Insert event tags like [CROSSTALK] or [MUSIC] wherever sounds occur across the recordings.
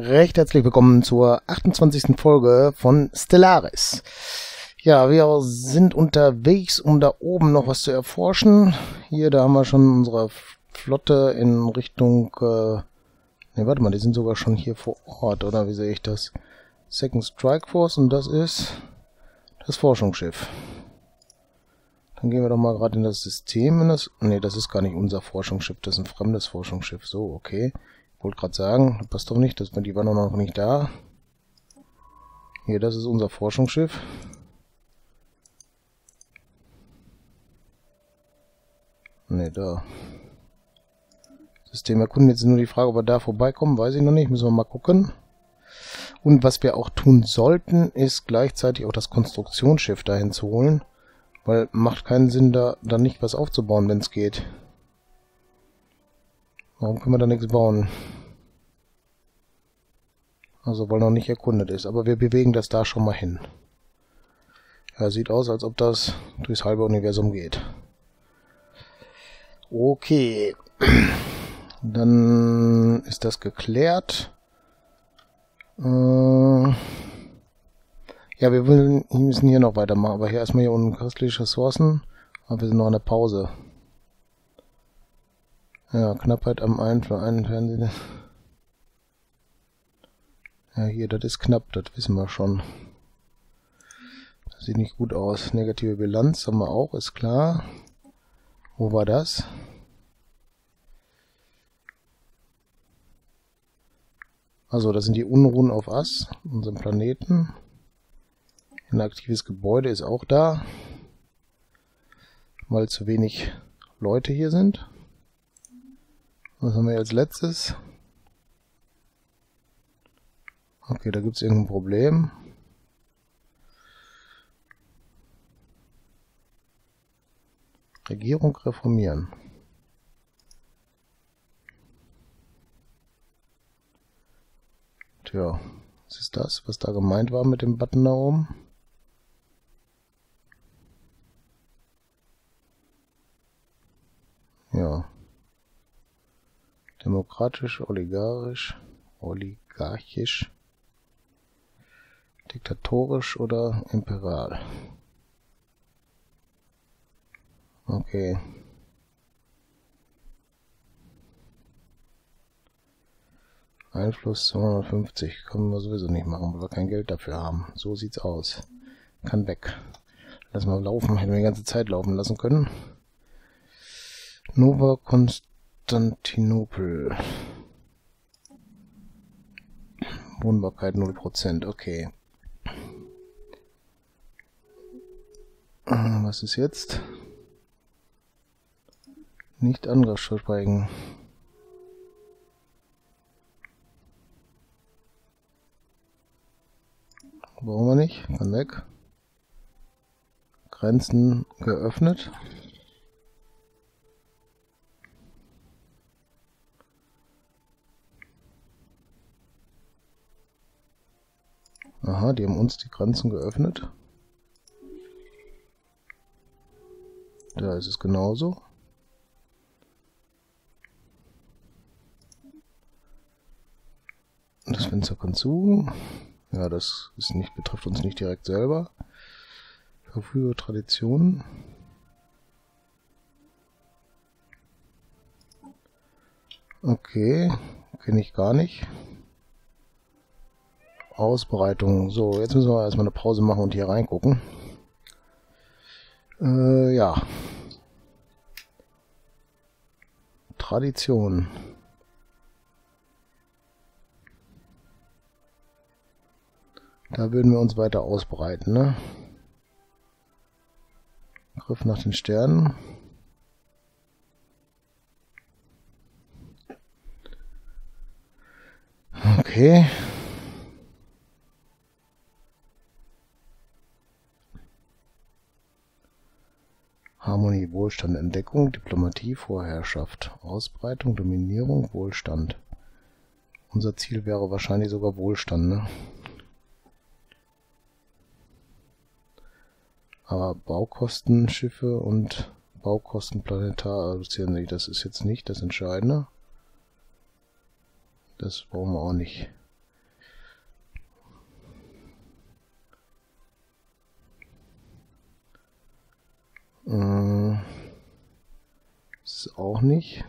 Recht herzlich willkommen zur 28. Folge von Stellaris. Ja, wir sind unterwegs, um da oben noch was zu erforschen. Hier, da haben wir schon unsere Flotte in Richtung... Äh, ne, warte mal, die sind sogar schon hier vor Ort, oder wie sehe ich das? Second Strike Force und das ist das Forschungsschiff. Dann gehen wir doch mal gerade in das System. In das, ne, das ist gar nicht unser Forschungsschiff, das ist ein fremdes Forschungsschiff. So, okay. Wollte gerade sagen, passt doch nicht, das, die waren noch nicht da. Hier, das ist unser Forschungsschiff. Ne, da. System erkunden. Jetzt ist nur die Frage, ob wir da vorbeikommen. Weiß ich noch nicht. Müssen wir mal gucken. Und was wir auch tun sollten, ist gleichzeitig auch das Konstruktionsschiff dahin zu holen. Weil macht keinen Sinn, da dann nicht was aufzubauen, wenn es geht. Warum können wir da nichts bauen? Also, weil noch nicht erkundet ist. Aber wir bewegen das da schon mal hin. Ja, sieht aus, als ob das durchs halbe Universum geht. Okay. [CLEARS THROAT] Dann ist das geklärt. Äh ja, wir müssen hier noch weitermachen. Aber hier erstmal hier unten köstliche Ressourcen. Aber wir sind noch in der Pause. Ja, Knappheit am einen für einen Fernseher. Ja, hier, das ist knapp, das wissen wir schon. Das sieht nicht gut aus. Negative Bilanz haben wir auch, ist klar. Wo war das? Also, das sind die Unruhen auf Ass, unserem Planeten. Ein aktives Gebäude ist auch da, weil zu wenig Leute hier sind. Was haben wir als letztes? Okay, da gibt es irgendein Problem. Regierung reformieren. Tja, was ist das, was da gemeint war mit dem Button da oben? Ja. Demokratisch, oligarchisch, oligarchisch, diktatorisch oder imperial. Okay. Einfluss 250 können wir sowieso nicht machen, weil wir kein Geld dafür haben. So sieht's aus. Kann weg. Lass mal laufen. Hätten wir die ganze Zeit laufen lassen können. Nova Konstantinopel. Wohnbarkeit 0%, okay. Äh, was ist jetzt? Nicht Angriff sprechen. Brauchen wir nicht. Kann weg. Grenzen geöffnet. Aha, die haben uns die Grenzen geöffnet. Da ist es genauso. Das Fenster kann zu. Ja, das ist nicht, betrifft uns nicht direkt selber. Verfüge Traditionen. Okay, kenne ich gar nicht. Ausbreitung. So, jetzt müssen wir erstmal eine Pause machen und hier reingucken. Äh, ja. Tradition. Da würden wir uns weiter ausbreiten, ne? Griff nach den Sternen. Okay. Wohlstand, Entdeckung, Diplomatie, Vorherrschaft, Ausbreitung, Dominierung, Wohlstand. Unser Ziel wäre wahrscheinlich sogar Wohlstand, ne? Aber Baukosten, Schiffe und Baukosten planetar reduzieren sich. Das ist jetzt nicht das Entscheidende. Das brauchen wir auch nicht. Mm auch nicht.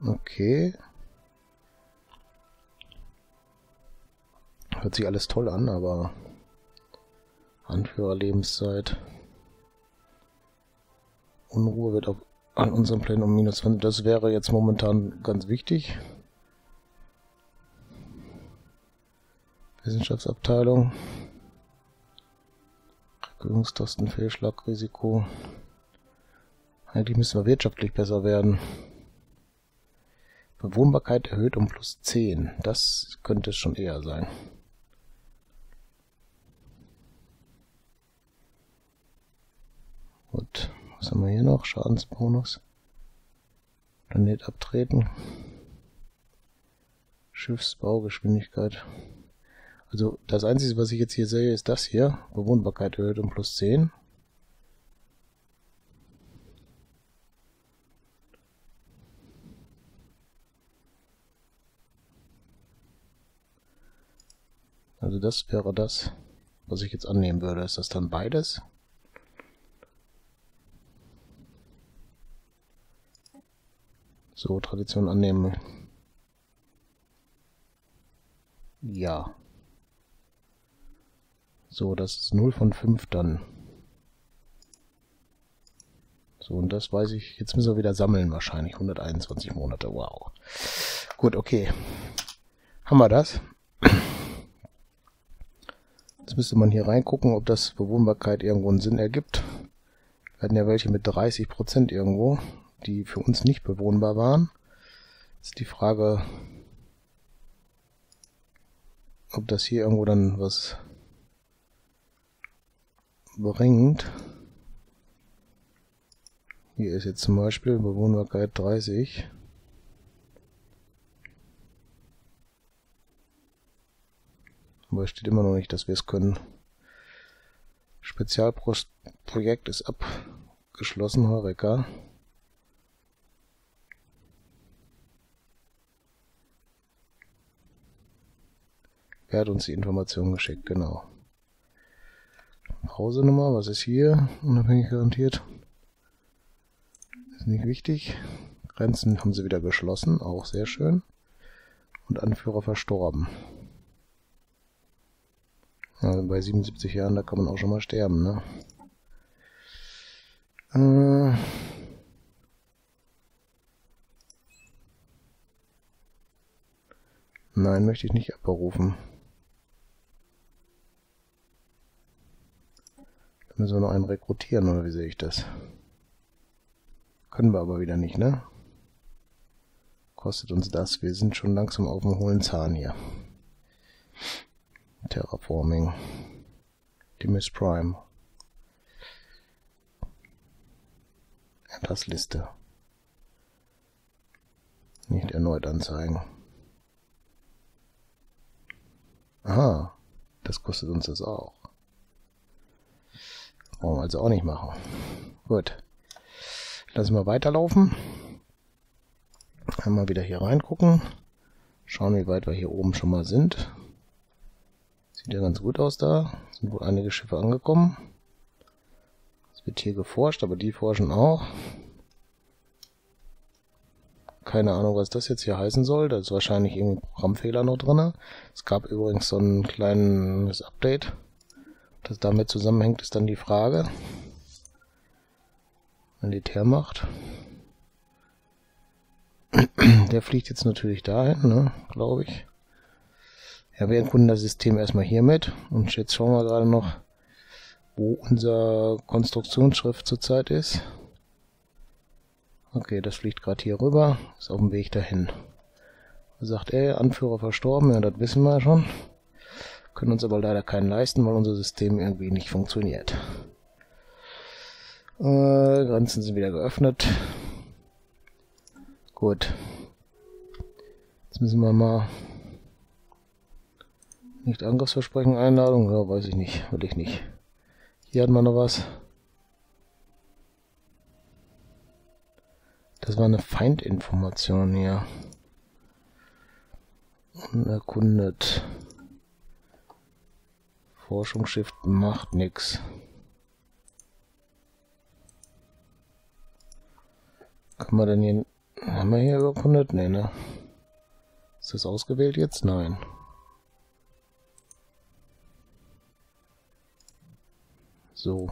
Okay. Hört sich alles toll an, aber Anführerlebenszeit. Unruhe wird auf an unserem Plan um minus 20. Das wäre jetzt momentan ganz wichtig. Wissenschaftsabteilung. Regierungstasten, Fehlschlagrisiko. Eigentlich müssen wir wirtschaftlich besser werden. Bewohnbarkeit erhöht um plus 10. Das könnte es schon eher sein. Gut, was haben wir hier noch? Schadensbonus. Planet abtreten. Schiffsbaugeschwindigkeit. Also das Einzige, was ich jetzt hier sehe, ist das hier. Bewohnbarkeit erhöht um plus 10. Also das wäre das, was ich jetzt annehmen würde. Ist das dann beides? So, Tradition annehmen. Ja. So, das ist 0 von 5 dann. So, und das weiß ich. Jetzt müssen wir wieder sammeln wahrscheinlich. 121 Monate. Wow. Gut, okay. Haben wir das? Jetzt müsste man hier reingucken, ob das Bewohnbarkeit irgendwo einen Sinn ergibt. Wir hatten ja welche mit 30% irgendwo, die für uns nicht bewohnbar waren. Jetzt ist die Frage, ob das hier irgendwo dann was bringt. Hier ist jetzt zum Beispiel Bewohnbarkeit 30. Aber steht immer noch nicht, dass wir es können. Spezialprojekt ist abgeschlossen, Heureka. Wer hat uns die Information geschickt? Genau. Hausenummer, was ist hier? Unabhängig garantiert. Ist nicht wichtig. Grenzen haben sie wieder geschlossen, auch sehr schön. Und Anführer verstorben. Also bei 77 Jahren, da kann man auch schon mal sterben, ne? Äh Nein, möchte ich nicht abberufen. Müssen wir noch einen rekrutieren, oder wie sehe ich das? Können wir aber wieder nicht, ne? Kostet uns das. Wir sind schon langsam auf dem hohlen Zahn hier. Terraforming. Die Miss Prime. Adressliste. Nicht erneut anzeigen. Aha, das kostet uns das auch. Brauchen wir also auch nicht machen. Gut. Lassen wir weiterlaufen. Einmal wieder hier reingucken. Schauen, wie weit wir hier oben schon mal sind. Sieht ja ganz gut aus da. Sind wohl einige Schiffe angekommen. Es wird hier geforscht, aber die forschen auch. Keine Ahnung, was das jetzt hier heißen soll. Da ist wahrscheinlich irgendein Programmfehler noch drin. Es gab übrigens so ein kleines Update. Das damit zusammenhängt, ist dann die Frage. Militärmacht. [CLEARS THROAT] Der fliegt jetzt natürlich dahin, ne, glaube ich. Ja, wir erkunden das System erstmal hiermit. Und jetzt schauen wir gerade noch, wo unser Konstruktionsschrift zurzeit ist. Okay, das fliegt gerade hier rüber. Ist auf dem Weg dahin. Sagt er, Anführer verstorben. Ja, das wissen wir schon. Können uns aber leider keinen leisten, weil unser System irgendwie nicht funktioniert. Äh, Grenzen sind wieder geöffnet. Gut. Jetzt müssen wir mal nicht Angriffsversprechen, Einladung? Ja, weiß ich nicht. Will ich nicht. Hier hat man noch was. Das war eine Feindinformation hier. Unerkundet. Forschungsschiff macht nix. Können wir denn hier... Haben wir hier überkundet? Nee, ne? Ist das ausgewählt jetzt? Nein. So.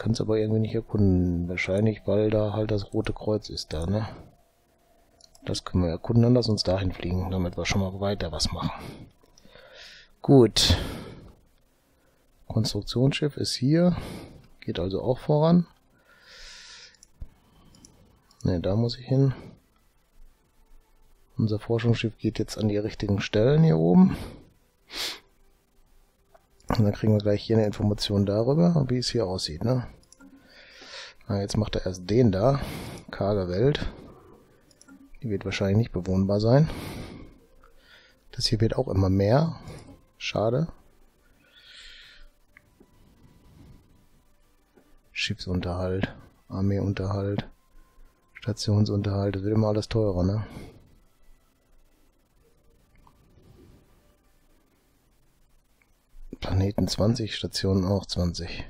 Kann es aber irgendwie nicht erkunden. Wahrscheinlich, weil da halt das Rote Kreuz ist da, ne? Das können wir erkunden, dann lass uns dahin fliegen, damit wir schon mal weiter was machen. Gut. Konstruktionsschiff ist hier. Geht also auch voran. Ne, da muss ich hin. Unser Forschungsschiff geht jetzt an die richtigen Stellen hier oben. Und dann kriegen wir gleich hier eine Information darüber, wie es hier aussieht. Ne? Na, jetzt macht er erst den da. Karge Welt. Die wird wahrscheinlich nicht bewohnbar sein. Das hier wird auch immer mehr. Schade. Schiffsunterhalt, Armeeunterhalt, Stationsunterhalt, das wird immer alles teurer, ne? Planeten 20, Stationen auch 20.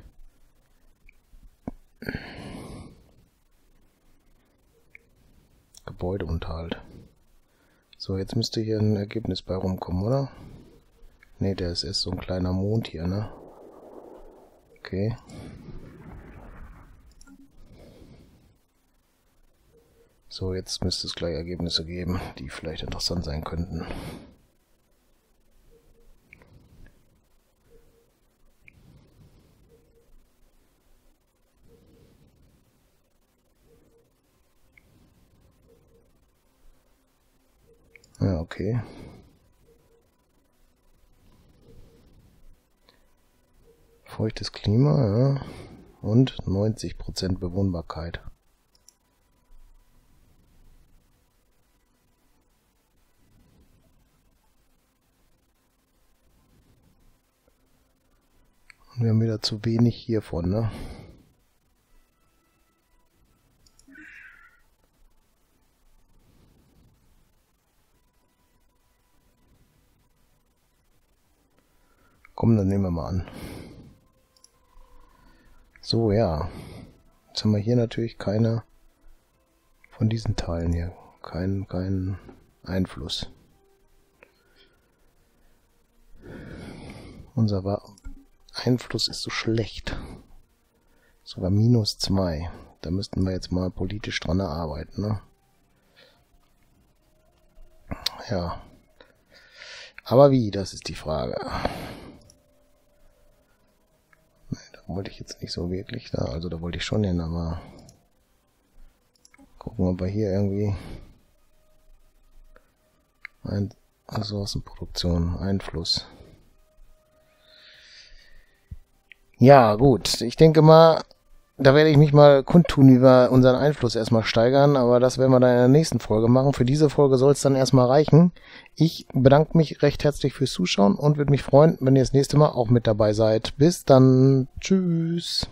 Gebäudeunterhalt. So, jetzt müsste hier ein Ergebnis bei rumkommen, oder? Ne, der ist erst so ein kleiner Mond hier, ne? Okay. So, jetzt müsste es gleich Ergebnisse geben, die vielleicht interessant sein könnten. Ja, okay. Feuchtes Klima, ja. Und 90% Bewohnbarkeit. Und wir haben wieder zu wenig hiervon, ne? Komm, dann nehmen wir mal an. So, ja. Jetzt haben wir hier natürlich keine von diesen Teilen hier. Keinen kein Einfluss. Unser Einfluss ist so schlecht. Sogar minus zwei. Da müssten wir jetzt mal politisch dran arbeiten, ne? Ja. Aber wie, das ist die Frage wollte ich jetzt nicht so wirklich da. Also da wollte ich schon hin, aber gucken, ob wir hier irgendwie ein, also Außenproduktion, Einfluss. Ja, gut. Ich denke mal, da werde ich mich mal kundtun, wie wir unseren Einfluss erstmal steigern, aber das werden wir dann in der nächsten Folge machen. Für diese Folge soll es dann erstmal reichen. Ich bedanke mich recht herzlich fürs Zuschauen und würde mich freuen, wenn ihr das nächste Mal auch mit dabei seid. Bis dann. Tschüss.